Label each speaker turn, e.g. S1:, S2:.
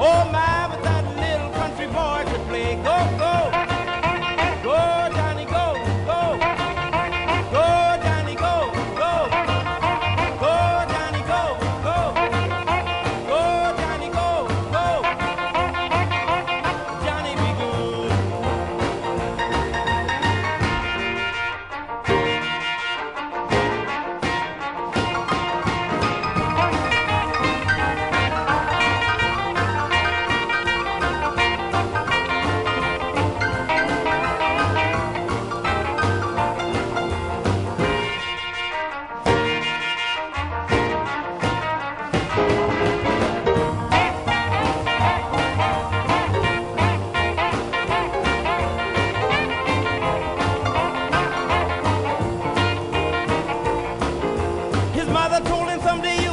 S1: Oh, my. His mother told him someday